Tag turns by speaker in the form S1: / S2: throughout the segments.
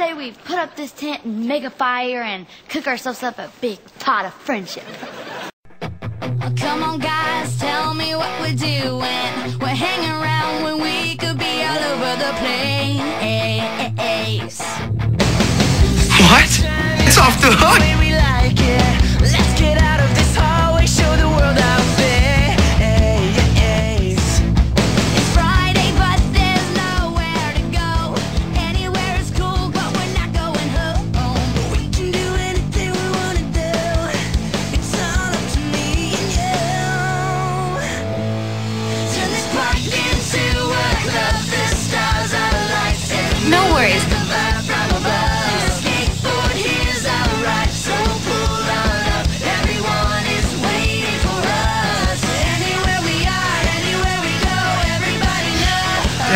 S1: Say we put up this tent and make a fire and cook ourselves up a big pot of friendship.
S2: Come on, guys, tell me what we're doing. We're hanging around when we could be all over the place.
S3: What? It's off the hook.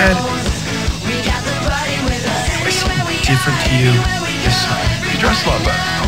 S2: We
S3: different to you this time. dress a lot better.